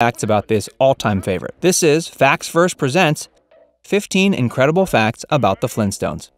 facts about this all time favorite. This is Facts Verse Presents 15 Incredible Facts About the Flintstones.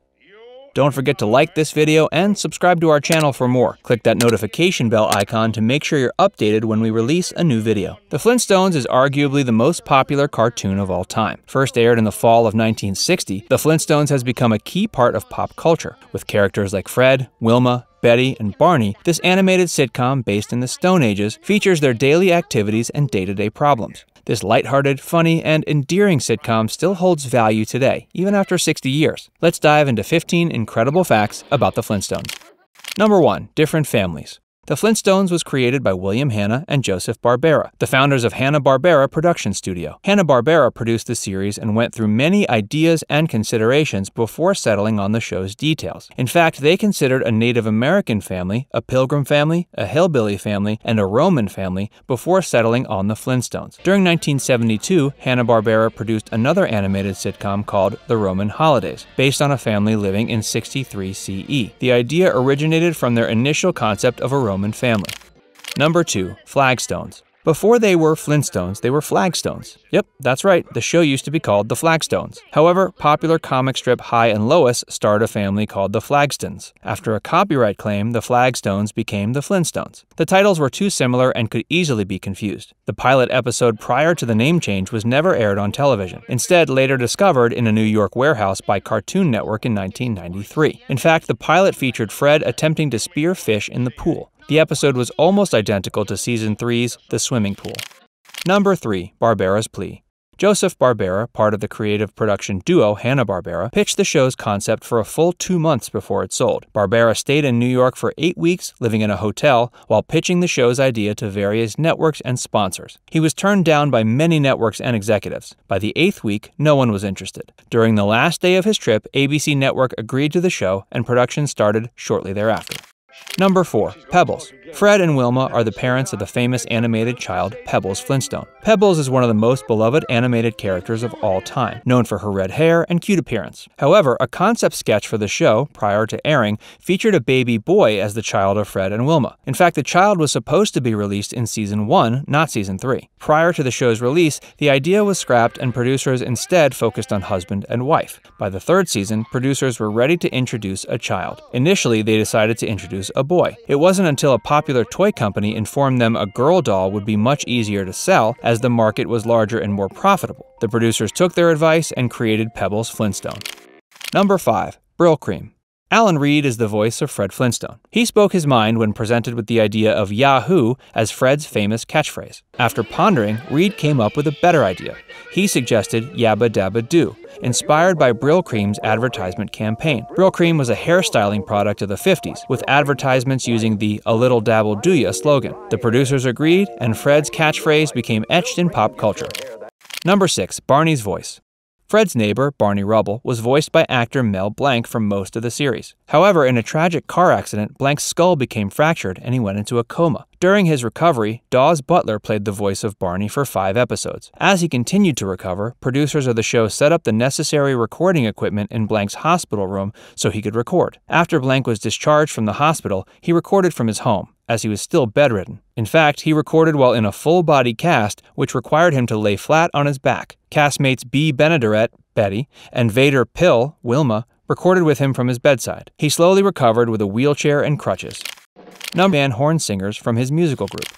Don't forget to like this video and subscribe to our channel for more. Click that notification bell icon to make sure you're updated when we release a new video. The Flintstones is arguably the most popular cartoon of all time. First aired in the fall of 1960, The Flintstones has become a key part of pop culture, with characters like Fred, Wilma, Betty, and Barney, this animated sitcom based in the Stone Ages features their daily activities and day to day problems. This lighthearted, funny, and endearing sitcom still holds value today, even after 60 years. Let's dive into 15 incredible facts about the Flintstones. Number 1. Different families. The Flintstones was created by William Hanna and Joseph Barbera, the founders of Hanna-Barbera Production Studio. Hanna-Barbera produced the series and went through many ideas and considerations before settling on the show's details. In fact, they considered a Native American family, a Pilgrim family, a Hillbilly family, and a Roman family before settling on the Flintstones. During 1972, Hanna-Barbera produced another animated sitcom called The Roman Holidays, based on a family living in 63 CE. The idea originated from their initial concept of a Roman Roman family. Number 2. Flagstones. Before they were Flintstones, they were Flagstones. Yep, that's right, the show used to be called The Flagstones. However, popular comic strip Hi and Lois starred a family called the Flagstons. After a copyright claim, the Flagstones became the Flintstones. The titles were too similar and could easily be confused. The pilot episode prior to the name change was never aired on television, instead, later discovered in a New York warehouse by Cartoon Network in 1993. In fact, the pilot featured Fred attempting to spear fish in the pool. The episode was almost identical to season 3's The Swimming Pool. Number 3 Barbera's Plea. Joseph Barbera, part of the creative production duo Hanna-Barbera, pitched the show's concept for a full two months before it sold. Barbera stayed in New York for eight weeks, living in a hotel, while pitching the show's idea to various networks and sponsors. He was turned down by many networks and executives. By the eighth week, no one was interested. During the last day of his trip, ABC Network agreed to the show, and production started shortly thereafter. Number 4. Pebbles. Fred and Wilma are the parents of the famous animated child Pebbles Flintstone. Pebbles is one of the most beloved animated characters of all time, known for her red hair and cute appearance. However, a concept sketch for the show, prior to airing, featured a baby boy as the child of Fred and Wilma. In fact, the child was supposed to be released in season 1, not season 3. Prior to the show's release, the idea was scrapped and producers instead focused on husband and wife. By the third season, producers were ready to introduce a child. Initially, they decided to introduce a boy. It wasn't until a popular toy company informed them a girl doll would be much easier to sell as the market was larger and more profitable. The producers took their advice and created Pebbles Flintstone. Number 5. Brylcreem. Alan Reed is the voice of Fred Flintstone. He spoke his mind when presented with the idea of Yahoo as Fred's famous catchphrase. After pondering, Reed came up with a better idea. He suggested Yabba Dabba Doo, inspired by Brylcreem's advertisement campaign. Brylcreem was a hairstyling product of the 50s, with advertisements using the A Little Dab'll Do Ya slogan. The producers agreed, and Fred's catchphrase became etched in pop culture. Number 6. Barney's Voice Fred's neighbor, Barney Rubble, was voiced by actor Mel Blanc for most of the series. However, in a tragic car accident, Blanc's skull became fractured and he went into a coma. During his recovery, Daws Butler played the voice of Barney for five episodes. As he continued to recover, producers of the show set up the necessary recording equipment in Blanc's hospital room so he could record. After Blanc was discharged from the hospital, he recorded from his home as he was still bedridden. In fact, he recorded while in a full body cast, which required him to lay flat on his back. Castmates Bea Benaderet, Betty, and Vander Pyl, Wilma, recorded with him from his bedside. He slowly recovered with a wheelchair and crutches. Number and horn singers from his musical group.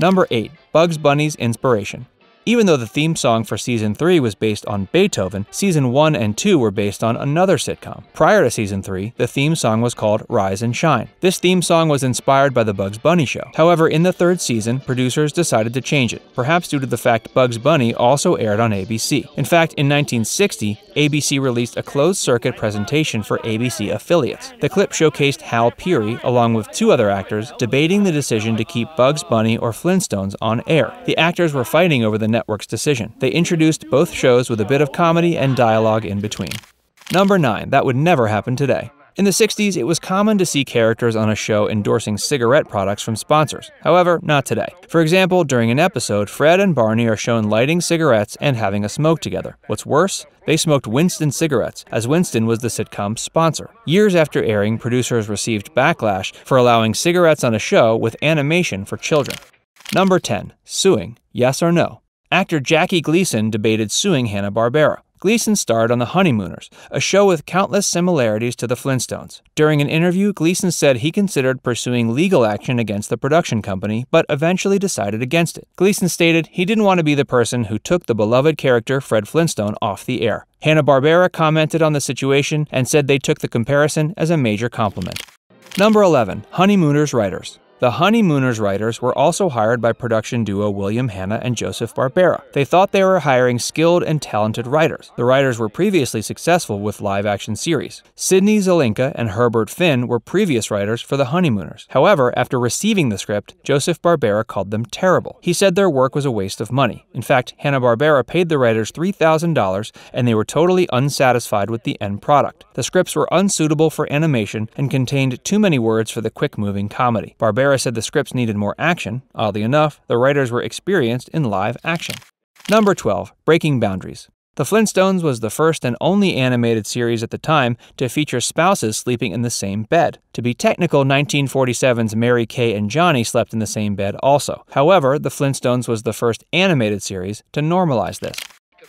Number 8. Bugs Bunny's Inspiration. Even though the theme song for season 3 was based on Beethoven, season 1 and 2 were based on another sitcom. Prior to season 3, the theme song was called Rise and Shine. This theme song was inspired by the Bugs Bunny show. However, in the third season, producers decided to change it, perhaps due to the fact Bugs Bunny also aired on ABC. In fact, in 1960, ABC released a closed circuit presentation for ABC affiliates. The clip showcased Hal Peary, along with two other actors, debating the decision to keep Bugs Bunny or Flintstones on air. The actors were fighting over the network's decision. They introduced both shows with a bit of comedy and dialogue in between. Number 9. That would never happen today. In the 60s, it was common to see characters on a show endorsing cigarette products from sponsors. However, not today. For example, during an episode, Fred and Barney are shown lighting cigarettes and having a smoke together. What's worse, they smoked Winston cigarettes, as Winston was the sitcom's sponsor. Years after airing, producers received backlash for allowing cigarettes on a show with animation for children. Number 10. Suing. Yes or no? Actor Jackie Gleason debated suing Hanna-Barbera. Gleason starred on The Honeymooners, a show with countless similarities to the Flintstones. During an interview, Gleason said he considered pursuing legal action against the production company, but eventually decided against it. Gleason stated he didn't want to be the person who took the beloved character Fred Flintstone off the air. Hanna-Barbera commented on the situation and said they took the comparison as a major compliment. Number 11. Honeymooners Writers the Honeymooners writers were also hired by production duo William Hanna and Joseph Barbera. They thought they were hiring skilled and talented writers. The writers were previously successful with live action series. Sydney Zelinka and Herbert Finn were previous writers for The Honeymooners. However, after receiving the script, Joseph Barbera called them terrible. He said their work was a waste of money. In fact, Hanna-Barbera paid the writers $3,000 and they were totally unsatisfied with the end product. The scripts were unsuitable for animation and contained too many words for the quick-moving comedy. Barbera said the scripts needed more action. Oddly enough, the writers were experienced in live action. Number 12. Breaking Boundaries. The Flintstones was the first and only animated series at the time to feature spouses sleeping in the same bed. To be technical, 1947's Mary Kay and Johnny slept in the same bed also. However, The Flintstones was the first animated series to normalize this.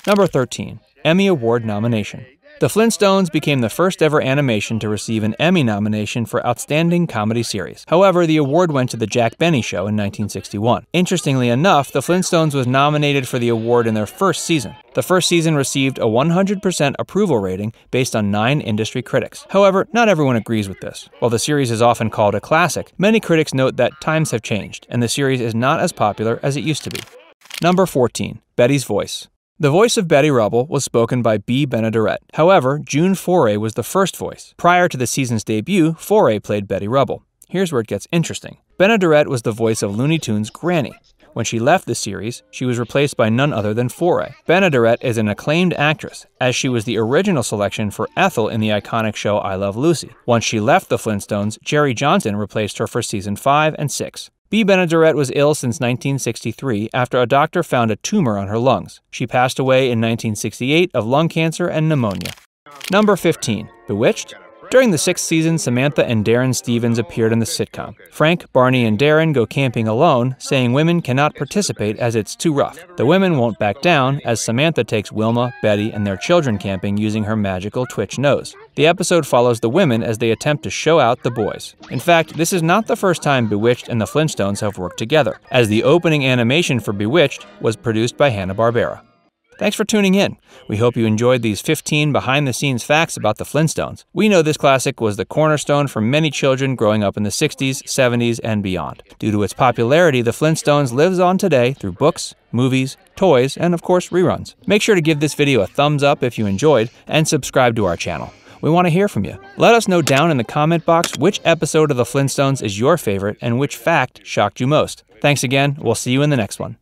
Number 13. Emmy Award nomination. The Flintstones became the first ever animation to receive an Emmy nomination for Outstanding Comedy Series. However, the award went to The Jack Benny Show in 1961. Interestingly enough, The Flintstones was nominated for the award in their first season. The first season received a 100% approval rating based on nine industry critics. However, not everyone agrees with this. While the series is often called a classic, many critics note that times have changed, and the series is not as popular as it used to be. Number 14. Betty's Voice. The voice of Betty Rubble was spoken by Bea Benaderet. However, June Foray was the first voice. Prior to the season's debut, Foray played Betty Rubble. Here's where it gets interesting. Benaderet was the voice of Looney Tunes' Granny. When she left the series, she was replaced by none other than Foray. Benaderet is an acclaimed actress, as she was the original selection for Ethel in the iconic show I Love Lucy. Once she left the Flintstones, Gerry Johnson replaced her for season 5 and 6. Bea Benaderet was ill since 1963 after a doctor found a tumor on her lungs. She passed away in 1968 of lung cancer and pneumonia. Number 15. Bewitched? During the sixth season, Samantha and Darrin Stephens appeared in the sitcom. Frank, Barney, and Darrin go camping alone, saying women cannot participate as it's too rough. The women won't back down as Samantha takes Wilma, Betty, and their children camping using her magical Twitch nose. The episode follows the women as they attempt to show out the boys. In fact, this is not the first time Bewitched and the Flintstones have worked together, as the opening animation for Bewitched was produced by Hanna-Barbera. Thanks for tuning in. We hope you enjoyed these 15 behind the scenes facts about the Flintstones. We know this classic was the cornerstone for many children growing up in the 60s, 70s, and beyond. Due to its popularity, the Flintstones lives on today through books, movies, toys, and of course reruns. Make sure to give this video a thumbs up if you enjoyed and subscribe to our channel. We want to hear from you. Let us know down in the comment box which episode of The Flintstones is your favorite and which fact shocked you most. Thanks again. We'll see you in the next one.